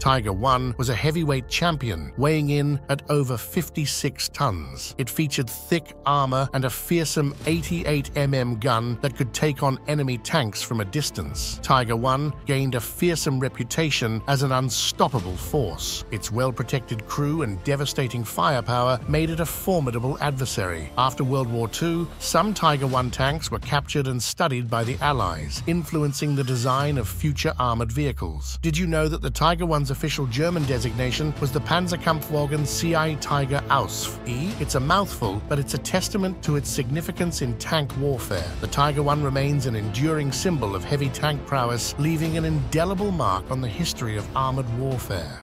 Tiger 1 was a heavyweight champion, weighing in at over 56 tons. It featured thick armor and a fearsome 88mm gun that could take on enemy tanks from a distance. Tiger 1 gained a fearsome reputation as an unstoppable force. Its well-protected crew and devastating firepower made it a formidable adversary. After World War II, some Tiger 1 tanks were captured and studied by the Allies, influencing the design of future armored vehicles. Did you know that the Tiger 1's official German designation was the Panzerkampfwagen VI Tiger Ausf E? It's a mouthful, but it's a testament to its significance in tank warfare. The Tiger 1 remains an enduring symbol of heavy tank prowess, leaving an indelible mark on the history of armored warfare.